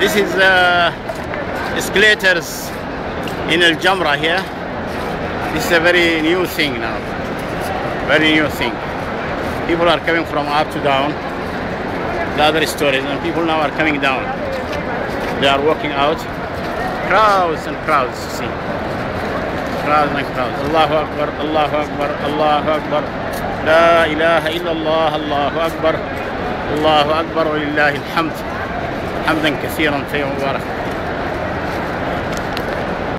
This is uh, escalators in El Jamra here. This is a very new thing now. Very new thing. People are coming from up to down. The other stories and people now are coming down. They are walking out. Crowds and crowds, see. Crowds and crowds. Allahu Akbar, Allahu Akbar, Allahu Akbar. La ilaha illallah, Allahu Akbar. Allahu Akbar, wa lillahi alhamd. حمدا كثيرا طيبا مباركا